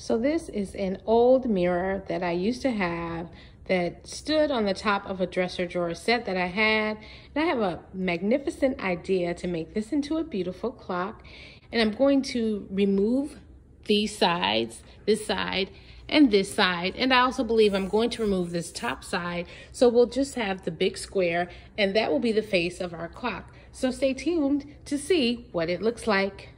So this is an old mirror that I used to have that stood on the top of a dresser drawer set that I had. And I have a magnificent idea to make this into a beautiful clock. And I'm going to remove these sides, this side, and this side. And I also believe I'm going to remove this top side. So we'll just have the big square and that will be the face of our clock. So stay tuned to see what it looks like.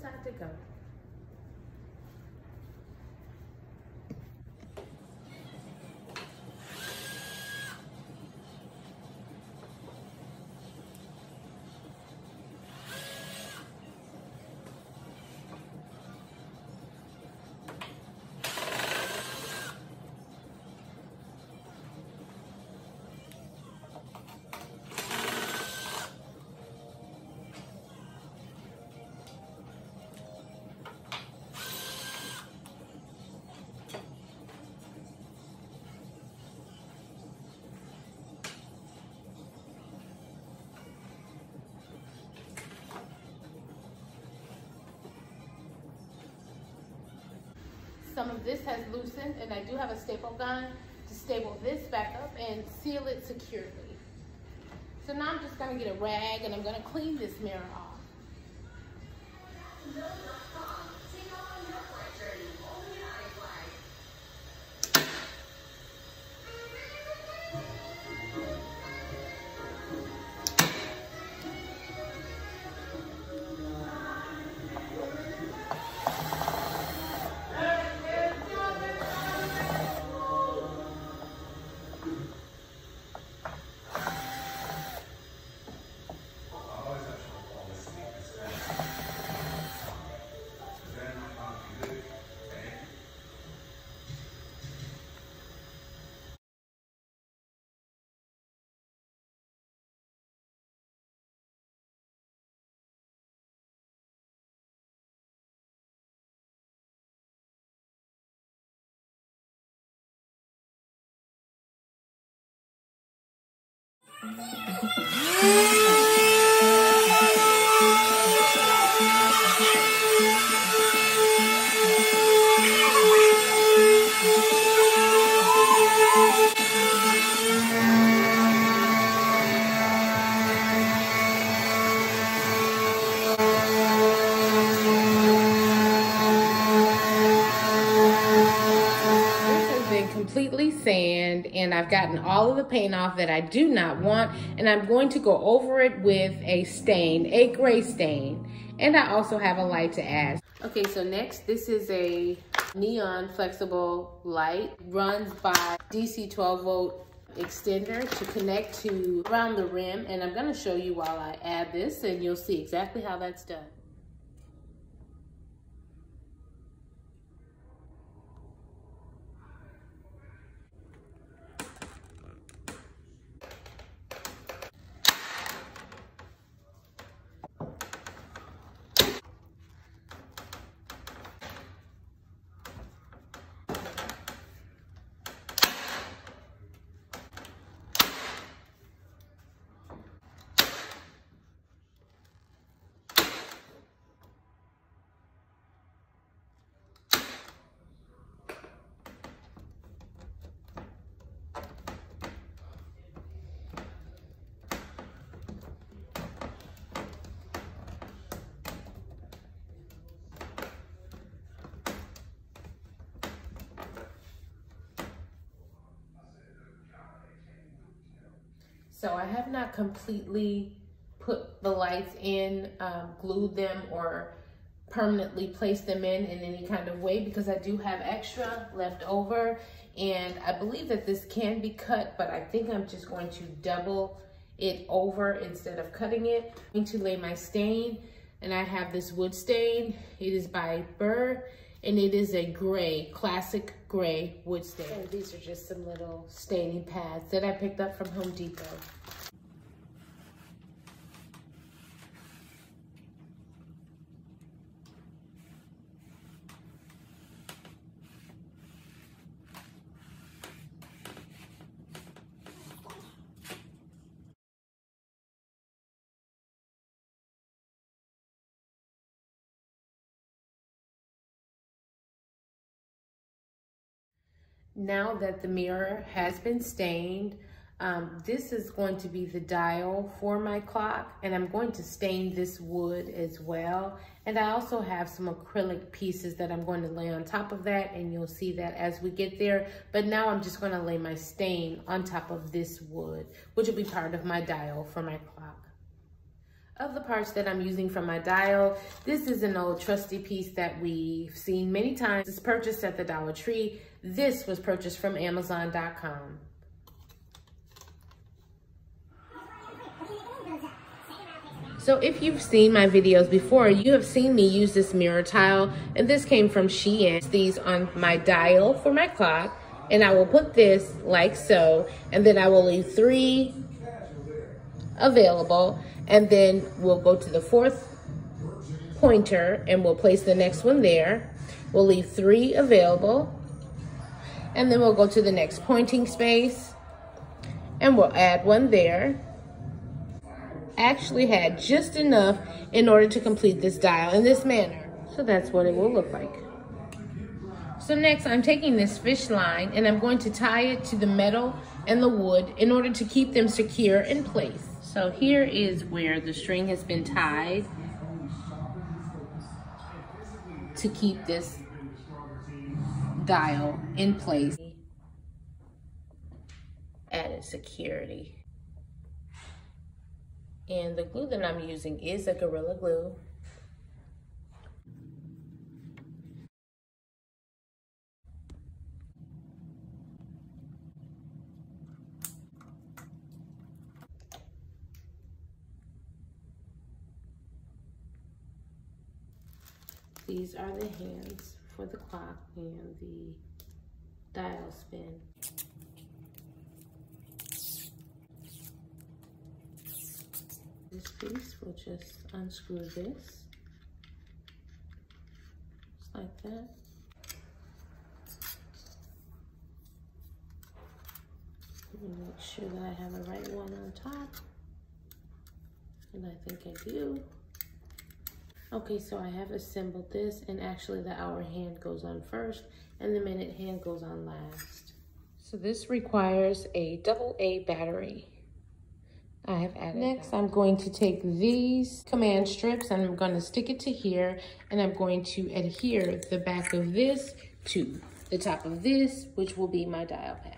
Side to go. Some of this has loosened and I do have a staple gun to staple this back up and seal it securely. So now I'm just gonna get a rag and I'm gonna clean this mirror and I've gotten all of the paint off that I do not want and I'm going to go over it with a stain, a gray stain. And I also have a light to add. Okay, so next this is a neon flexible light. Runs by DC 12 volt extender to connect to around the rim and I'm gonna show you while I add this and you'll see exactly how that's done. So I have not completely put the lights in, um, glued them or permanently place them in in any kind of way because I do have extra left over and I believe that this can be cut but I think I'm just going to double it over instead of cutting it. I'm going to lay my stain and I have this wood stain. It is by Behr and it is a gray, classic gray wood stain. So these are just some little staining pads that I picked up from Home Depot. Now that the mirror has been stained, um, this is going to be the dial for my clock and I'm going to stain this wood as well. And I also have some acrylic pieces that I'm going to lay on top of that and you'll see that as we get there. But now I'm just gonna lay my stain on top of this wood, which will be part of my dial for my clock. Of the parts that I'm using for my dial, this is an old trusty piece that we've seen many times. It's purchased at the Dollar Tree. This was purchased from Amazon.com. So if you've seen my videos before, you have seen me use this mirror tile, and this came from Shein. These on my dial for my clock, and I will put this like so, and then I will leave three available, and then we'll go to the fourth pointer and we'll place the next one there. We'll leave three available and then we'll go to the next pointing space and we'll add one there. Actually had just enough in order to complete this dial in this manner. So that's what it will look like. So next I'm taking this fish line and I'm going to tie it to the metal and the wood in order to keep them secure in place. So here is where the string has been tied to keep this dial in place. Added security. And the glue that I'm using is a Gorilla Glue. These are the hands for the clock and the dial spin. This piece, we'll just unscrew this, just like that. Make sure that I have the right one on top, and I think I do. Okay, so I have assembled this and actually the hour hand goes on first and the minute hand goes on last. So this requires a double A battery. I have added Next, that. I'm going to take these command strips and I'm going to stick it to here and I'm going to adhere the back of this to the top of this, which will be my dial pad.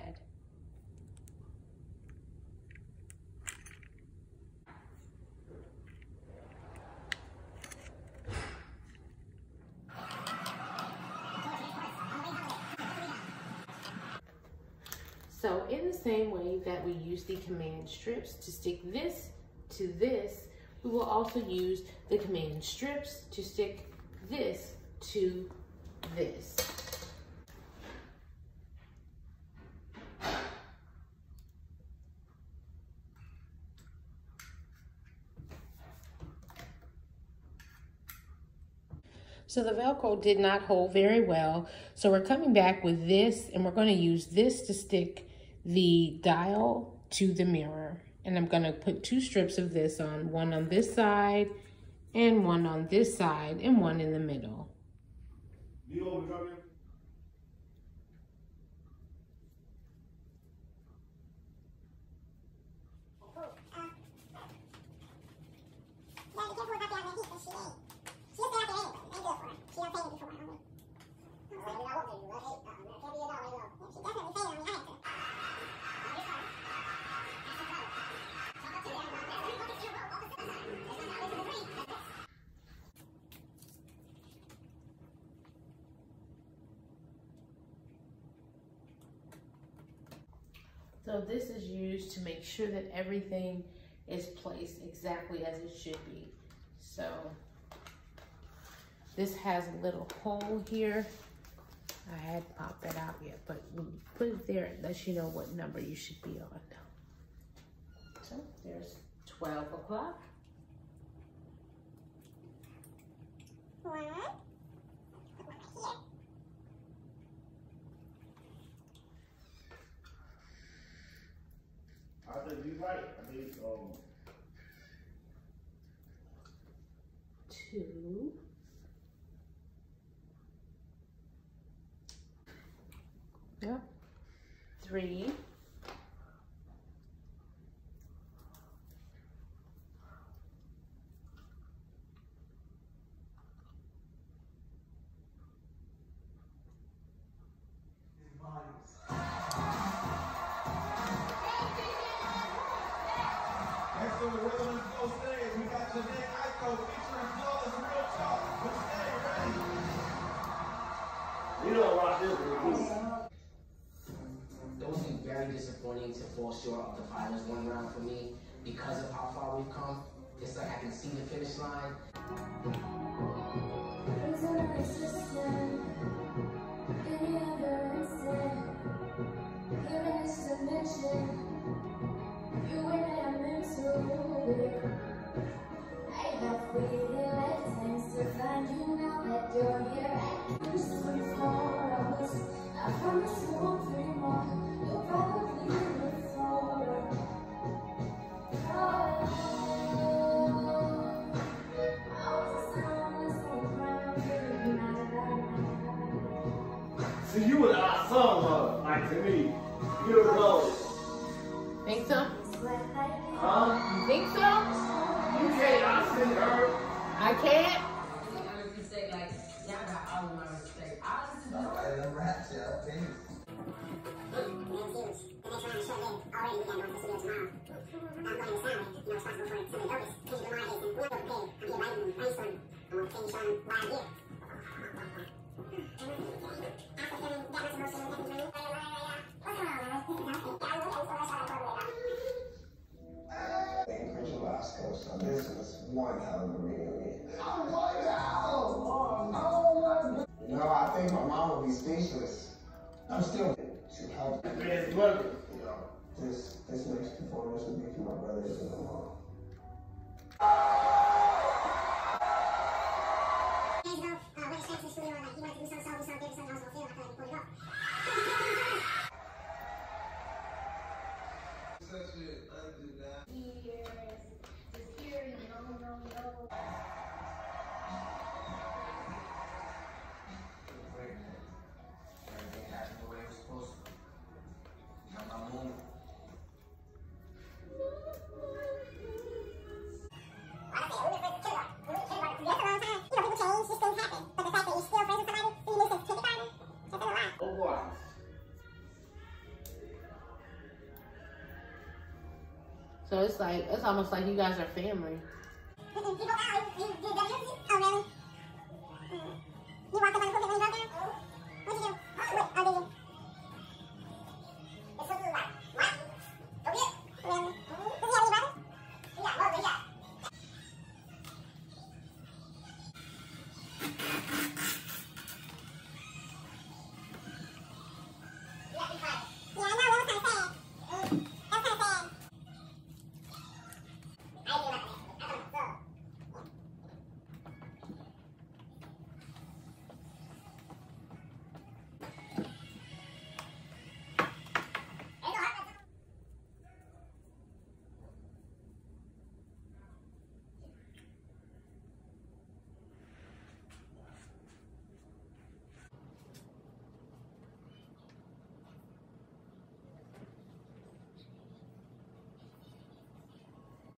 So in the same way that we use the command strips to stick this to this, we will also use the command strips to stick this to this. So the Velcro did not hold very well. So we're coming back with this and we're gonna use this to stick the dial to the mirror. And I'm gonna put two strips of this on, one on this side and one on this side and one in the middle. So this is used to make sure that everything is placed exactly as it should be. So this has a little hole here. I hadn't popped that out yet, but when you put it there, it lets you know what number you should be on. So there's 12 o'clock. I you're right. I mean, um, of one round for me because of how far we've come. It's like I can see the finish line. To me, you're the. Think so? Huh? You think so? You can't outsing her. I can't. honestly say like y'all got all of this was one hell of a reunion. No, I think my mom would be speechless. I'm still to help. Man's brother. You know, this this next performance would be for my brothers and my mom. It's like, it's almost like you guys are family.